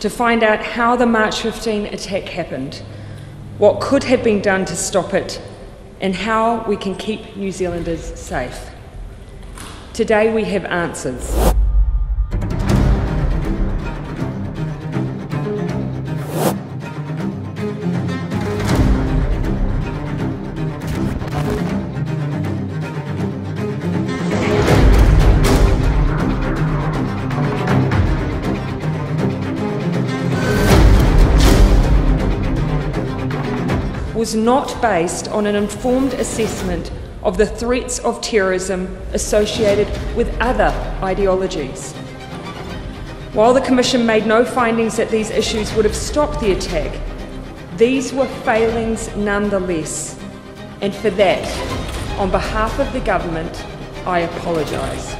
to find out how the March 15 attack happened, what could have been done to stop it, and how we can keep New Zealanders safe. Today we have answers. Was not based on an informed assessment of the threats of terrorism associated with other ideologies. While the Commission made no findings that these issues would have stopped the attack, these were failings nonetheless. And for that, on behalf of the Government, I apologise.